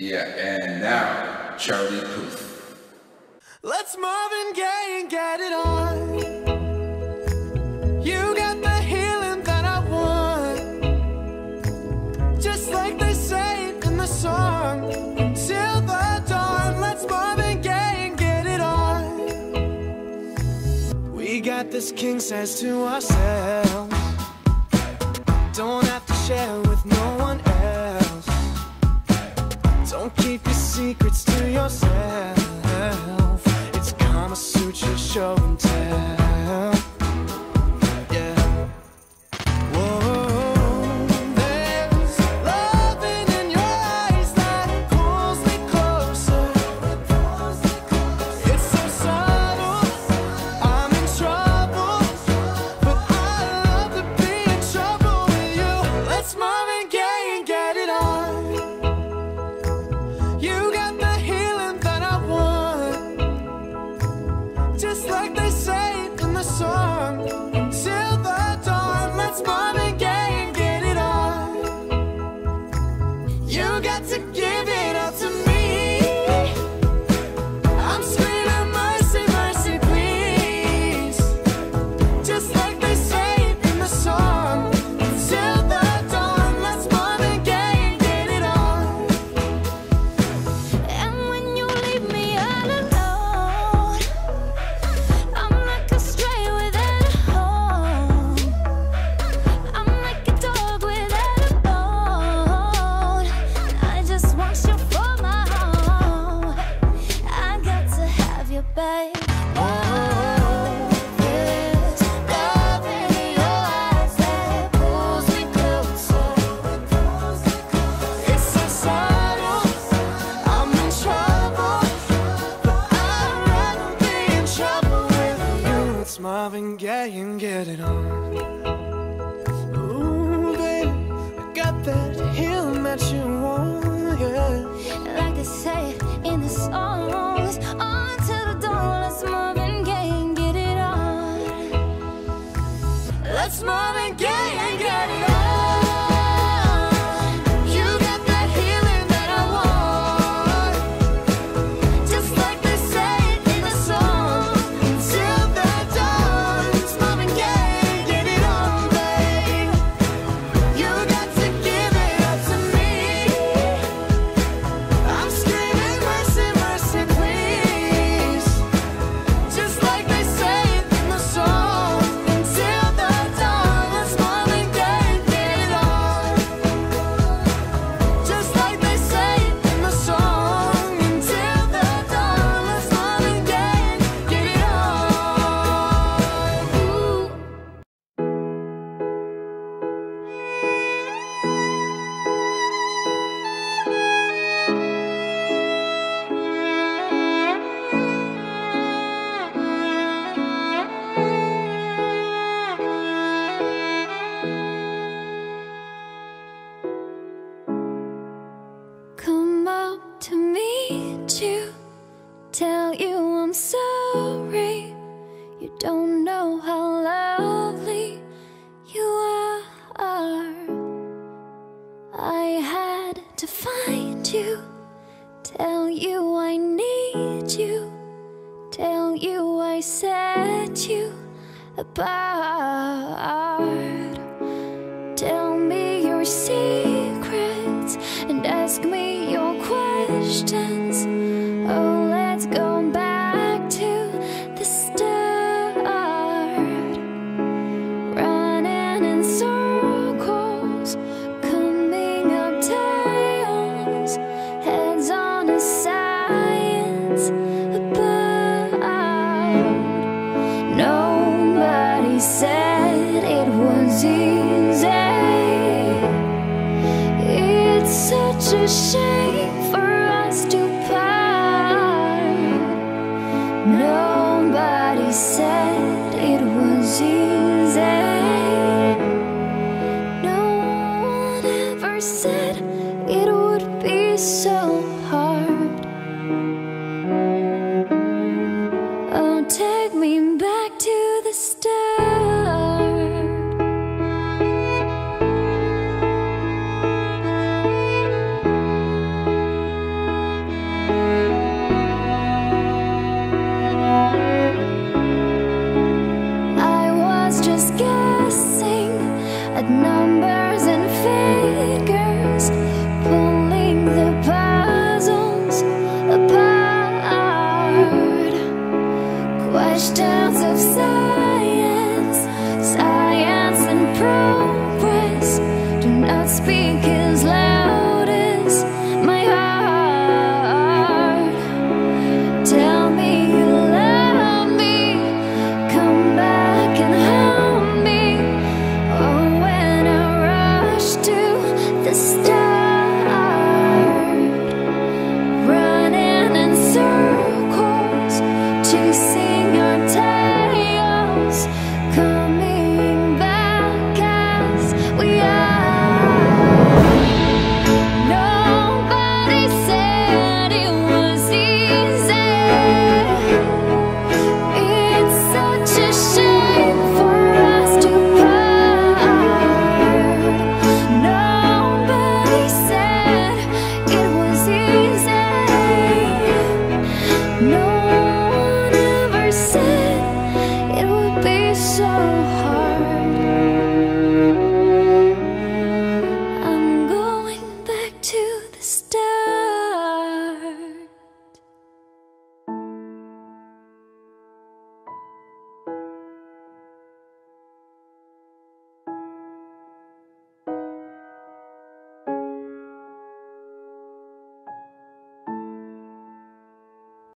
Yeah, and now, Charlie Puth. Let's Marvin Gaye and get it on. You got the healing that I want. Just like they say in the song. Until the dawn, let's Marvin Gaye and get it on. We got this king size to ourselves. Don't have to share with no Keep your secrets to yourself. smile and get it on. You got to. It's Marvin Gaye and get it on. Ooh, baby, I got that heel that you want, yeah. Like they say in the songs, on till the dawn. Let's Marvin Gaye and get it on. Let's Marvin Gaye. you, I set you apart. Tell me your secrets and ask me your questions. wish 昏